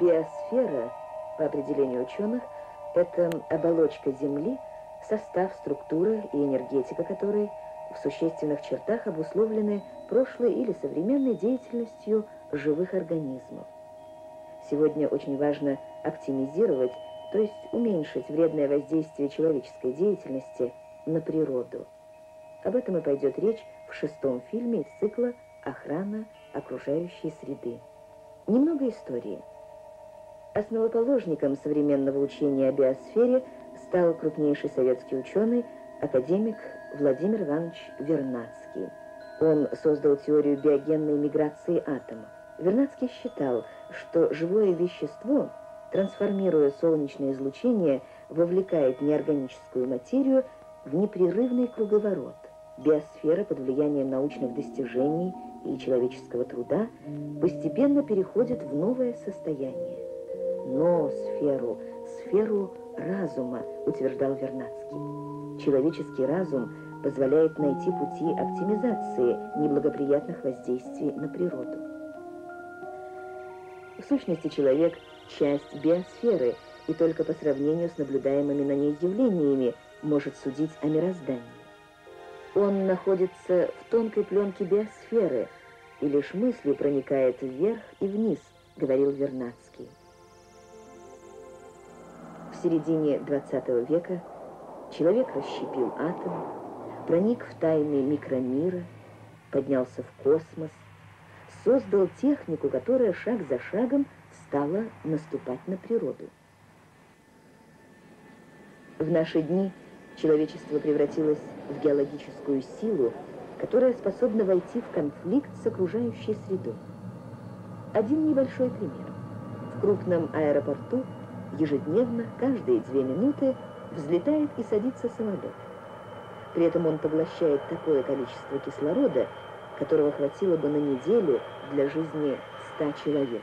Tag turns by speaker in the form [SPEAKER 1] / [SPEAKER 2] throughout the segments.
[SPEAKER 1] Биосфера, по определению ученых, это оболочка Земли, состав, структура и энергетика которой в существенных чертах обусловлены прошлой или современной деятельностью живых организмов. Сегодня очень важно оптимизировать, то есть уменьшить вредное воздействие человеческой деятельности на природу. Об этом и пойдет речь в шестом фильме из цикла «Охрана окружающей среды». Немного истории. Основоположником современного учения о биосфере стал крупнейший советский ученый, академик Владимир Иванович Вернадский. Он создал теорию биогенной миграции атомов. Вернадский считал, что живое вещество, трансформируя солнечное излучение, вовлекает неорганическую материю в непрерывный круговорот. Биосфера под влиянием научных достижений и человеческого труда постепенно переходит в новое состояние. Но сферу, сферу разума, утверждал Вернадский. Человеческий разум позволяет найти пути оптимизации неблагоприятных воздействий на природу. В сущности, человек – часть биосферы, и только по сравнению с наблюдаемыми на ней явлениями может судить о мироздании. Он находится в тонкой пленке биосферы и лишь мыслью проникает вверх и вниз, говорил Вернадский. Середине XX века человек расщепил атом, проник в тайны микромира, поднялся в космос, создал технику, которая шаг за шагом стала наступать на природу. В наши дни человечество превратилось в геологическую силу, которая способна войти в конфликт с окружающей средой. Один небольшой пример. В крупном аэропорту ежедневно, каждые две минуты, взлетает и садится самолет. При этом он поглощает такое количество кислорода, которого хватило бы на неделю для жизни ста человек.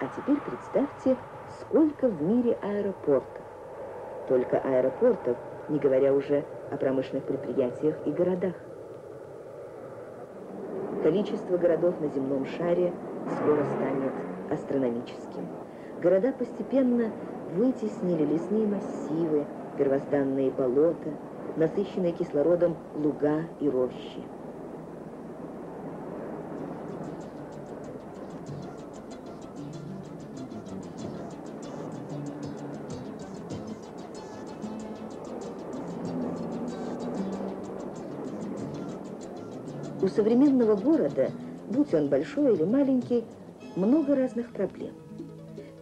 [SPEAKER 1] А теперь представьте, сколько в мире аэропортов. Только аэропортов, не говоря уже о промышленных предприятиях и городах. Количество городов на земном шаре скоро станет астрономическим. Города постепенно вытеснили лесные массивы, первозданные болота, насыщенные кислородом луга и рощи. У современного города, будь он большой или маленький, много разных проблем.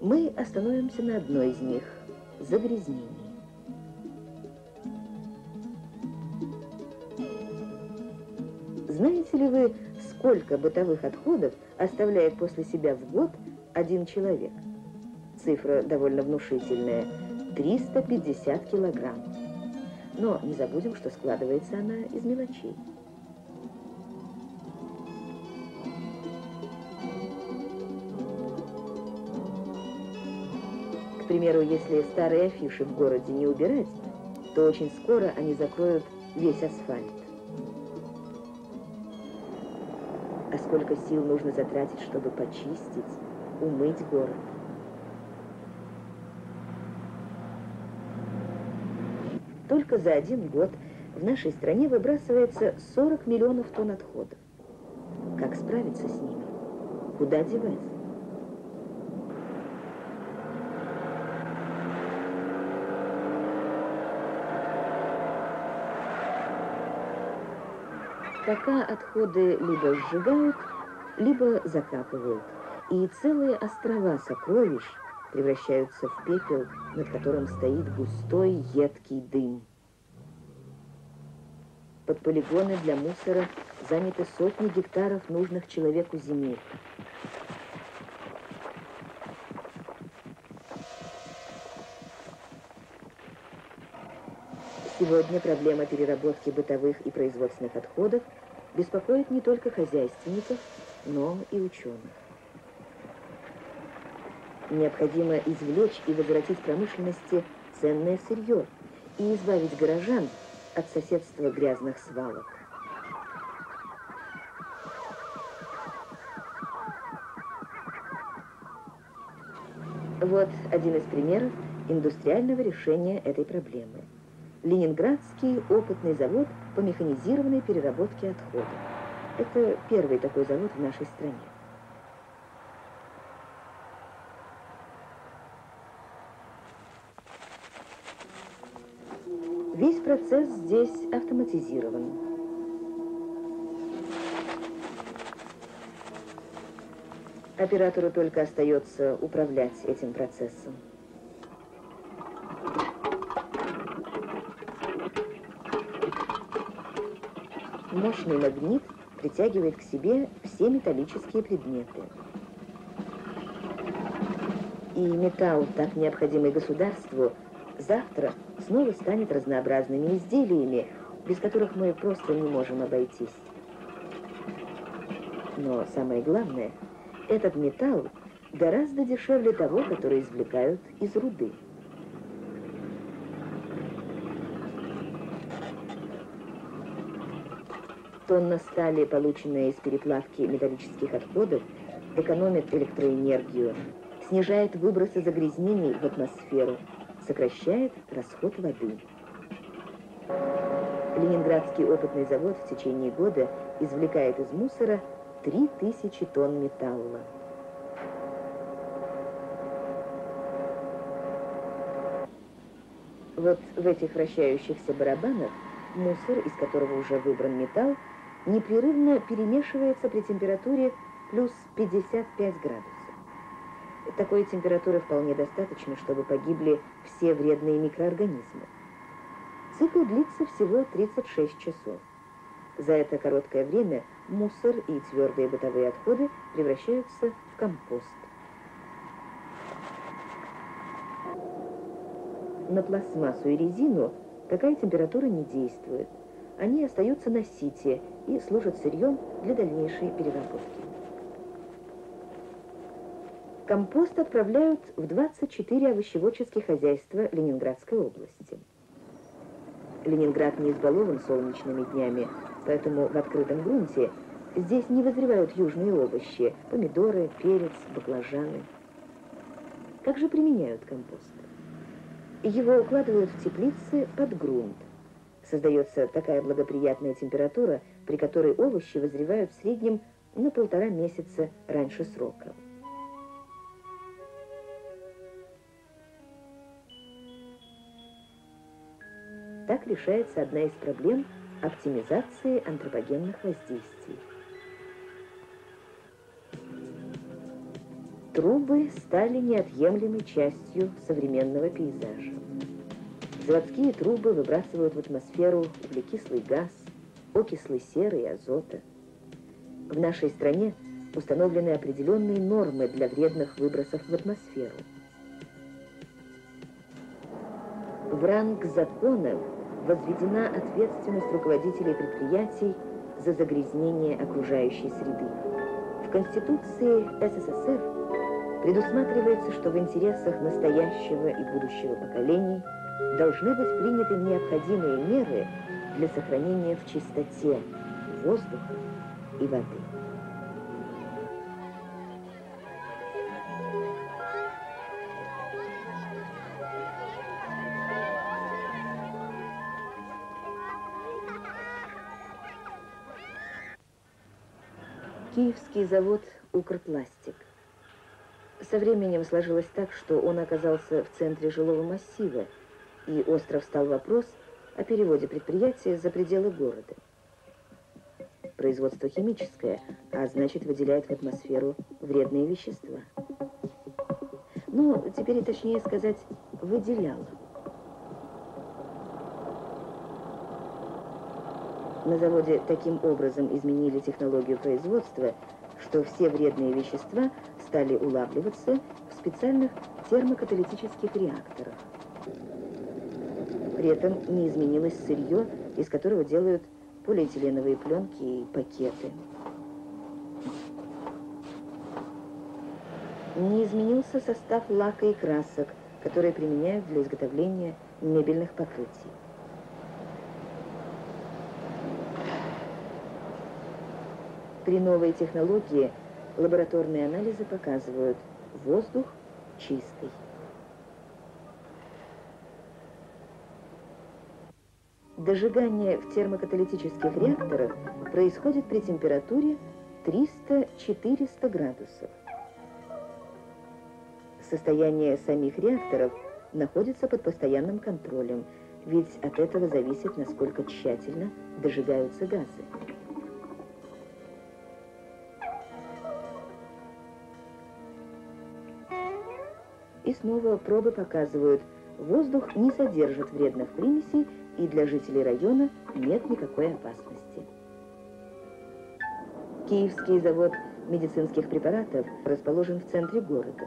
[SPEAKER 1] Мы остановимся на одной из них – загрязнении. Знаете ли вы, сколько бытовых отходов оставляет после себя в год один человек? Цифра довольно внушительная – 350 килограмм. Но не забудем, что складывается она из мелочей. Примеру, если старые афиши в городе не убирать, то очень скоро они закроют весь асфальт. А сколько сил нужно затратить, чтобы почистить, умыть город? Только за один год в нашей стране выбрасывается 40 миллионов тонн отходов. Как справиться с ними? Куда девать? Пока отходы либо сжигают, либо закапывают, и целые острова сокровищ превращаются в пепел, над которым стоит густой едкий дым. Под полигоны для мусора заняты сотни гектаров нужных человеку земель. Сегодня проблема переработки бытовых и производственных отходов беспокоит не только хозяйственников, но и ученых. Необходимо извлечь и возвратить промышленности ценное сырье и избавить горожан от соседства грязных свалок. Вот один из примеров индустриального решения этой проблемы. Ленинградский опытный завод по механизированной переработке отходов. Это первый такой завод в нашей стране. Весь процесс здесь автоматизирован. Оператору только остается управлять этим процессом. Мощный магнит притягивает к себе все металлические предметы. И металл, так необходимый государству, завтра снова станет разнообразными изделиями, без которых мы просто не можем обойтись. Но самое главное, этот металл гораздо дешевле того, который извлекают из руды. Тонна стали, полученная из переплавки металлических отходов, экономит электроэнергию, снижает выбросы загрязнений в атмосферу, сокращает расход воды. Ленинградский опытный завод в течение года извлекает из мусора 3000 тонн металла. Вот в этих вращающихся барабанах мусор, из которого уже выбран металл, непрерывно перемешивается при температуре плюс 55 градусов. Такой температуры вполне достаточно, чтобы погибли все вредные микроорганизмы. Цикл длится всего 36 часов. За это короткое время мусор и твердые бытовые отходы превращаются в компост. На пластмассу и резину такая температура не действует. Они остаются на сите и служат сырьем для дальнейшей переработки. Компост отправляют в 24 овощеводческих хозяйства Ленинградской области. Ленинград не избалован солнечными днями, поэтому в открытом грунте здесь не вызревают южные овощи, помидоры, перец, баклажаны. Как же применяют компост? Его укладывают в теплицы под грунт – Создается такая благоприятная температура, при которой овощи вызревают в среднем на полтора месяца раньше срока. Так решается одна из проблем оптимизации антропогенных воздействий. Трубы стали неотъемлемой частью современного пейзажа. Заводские трубы выбрасывают в атмосферу углекислый газ, окислы серы и азота. В нашей стране установлены определенные нормы для вредных выбросов в атмосферу. В ранг закона возведена ответственность руководителей предприятий за загрязнение окружающей среды. В Конституции СССР предусматривается, что в интересах настоящего и будущего поколений – должны быть приняты необходимые меры для сохранения в чистоте воздуха и воды. Киевский завод «Укрпластик». Со временем сложилось так, что он оказался в центре жилого массива, и остро встал вопрос о переводе предприятия за пределы города. Производство химическое, а значит выделяет в атмосферу вредные вещества. Ну, теперь точнее сказать, выделяло. На заводе таким образом изменили технологию производства, что все вредные вещества стали улавливаться в специальных термокаталитических реакторах. При этом не изменилось сырье, из которого делают полиэтиленовые пленки и пакеты. Не изменился состав лака и красок, которые применяют для изготовления мебельных покрытий. При новой технологии лабораторные анализы показывают, воздух чистой. Дожигание в термокаталитических реакторах происходит при температуре 300-400 градусов. Состояние самих реакторов находится под постоянным контролем, ведь от этого зависит, насколько тщательно дожигаются газы. И снова пробы показывают, воздух не содержит вредных примесей и для жителей района нет никакой опасности. Киевский завод медицинских препаратов расположен в центре города.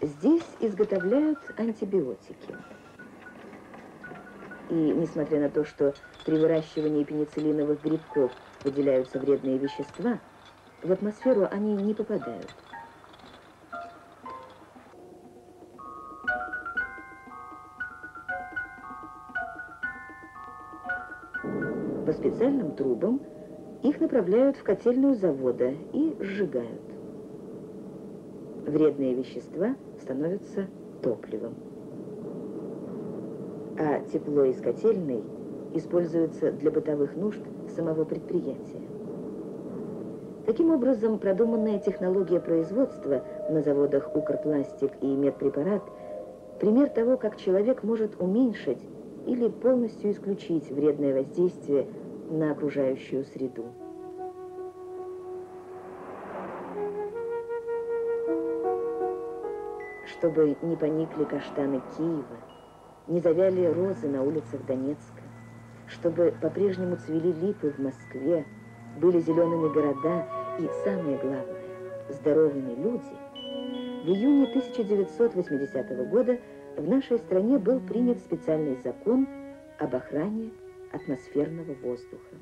[SPEAKER 1] Здесь изготовляют антибиотики. И несмотря на то, что при выращивании пенициллиновых грибков выделяются вредные вещества, в атмосферу они не попадают. Специальным трубам их направляют в котельную завода и сжигают. Вредные вещества становятся топливом. А тепло из котельной используется для бытовых нужд самого предприятия. Таким образом, продуманная технология производства на заводах «Укрпластик» и «Медпрепарат» пример того, как человек может уменьшить или полностью исключить вредное воздействие на окружающую среду. Чтобы не поникли каштаны Киева, не завяли розы на улицах Донецка, чтобы по-прежнему цвели липы в Москве, были зелеными города и, самое главное, здоровыми люди, в июне 1980 года в нашей стране был принят специальный закон об охране атмосферного воздуха.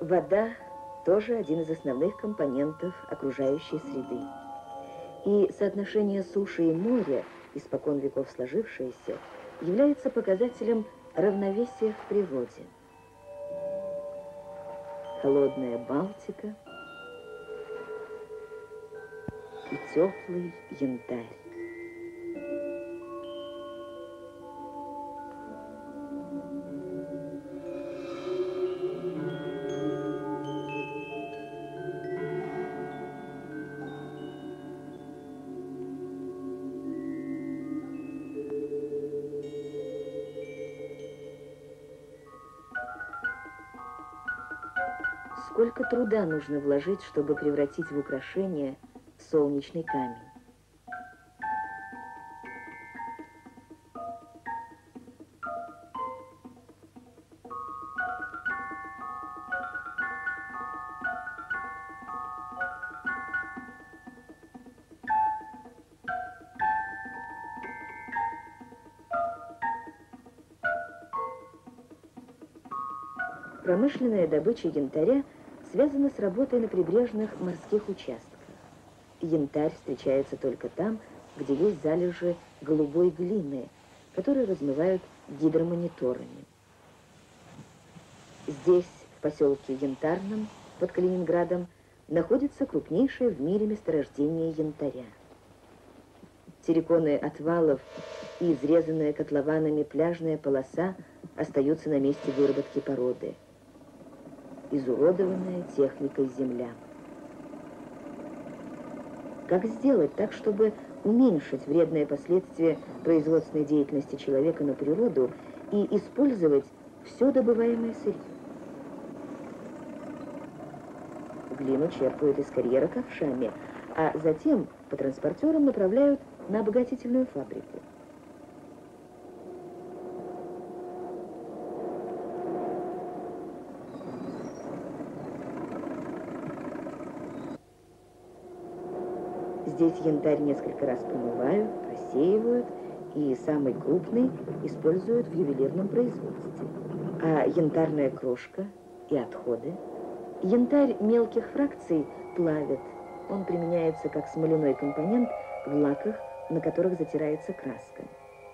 [SPEAKER 1] Вода тоже один из основных компонентов окружающей среды. И соотношение суши и моря, испокон веков сложившееся, является показателем равновесия в природе. Холодная Балтика и теплый янтарь. Сколько труда нужно вложить, чтобы превратить в украшение солнечный камень? Промышленная добыча янтаря – связана с работой на прибрежных морских участках. Янтарь встречается только там, где есть залежи голубой глины, которые размывают гидромониторами. Здесь, в поселке Янтарном, под Калининградом, находится крупнейшее в мире месторождение янтаря. Силиконы отвалов и изрезанная котлованами пляжная полоса остаются на месте выработки породы – изуродованная техникой земля. Как сделать так, чтобы уменьшить вредные последствия производственной деятельности человека на природу и использовать все добываемое сырье? Глину черпают из карьера ковшами, а затем по транспортерам направляют на обогатительную фабрику. Здесь янтарь несколько раз промывают, просеивают, и самый крупный используют в ювелирном производстве. А янтарная крошка и отходы? Янтарь мелких фракций плавят. Он применяется как смоляной компонент в лаках, на которых затирается краска.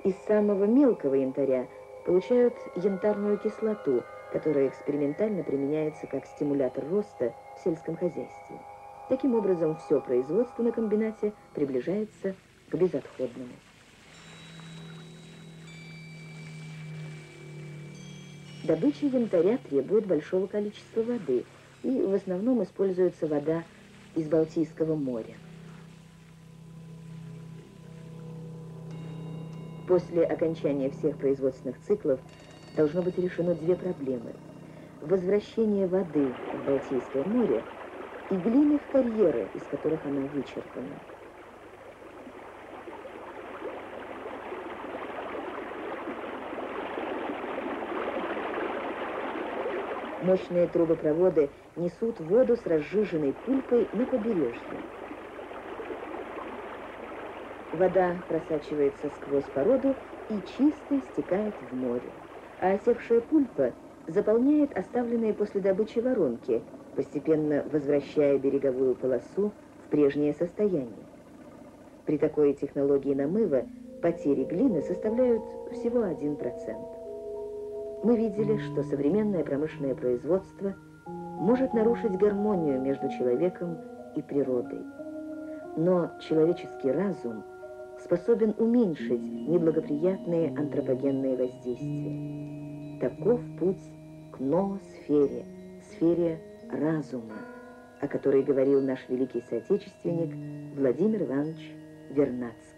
[SPEAKER 1] Из самого мелкого янтаря получают янтарную кислоту, которая экспериментально применяется как стимулятор роста в сельском хозяйстве. Таким образом, все производство на комбинате приближается к безотходному. Добыча янтаря требует большого количества воды, и в основном используется вода из Балтийского моря. После окончания всех производственных циклов должно быть решено две проблемы. Возвращение воды в Балтийское море и глины в карьеры, из которых она вычерпана. Мощные трубопроводы несут воду с разжиженной пулькой на побережье. Вода просачивается сквозь породу и чисто стекает в море, а осевшая пульпа заполняет оставленные после добычи воронки, постепенно возвращая береговую полосу в прежнее состояние. При такой технологии намыва потери глины составляют всего 1% мы видели, что современное промышленное производство может нарушить гармонию между человеком и природой. Но человеческий разум способен уменьшить неблагоприятные антропогенные воздействия. Таков путь к ноосфере, сфере разума, о которой говорил наш великий соотечественник Владимир Иванович Вернадский.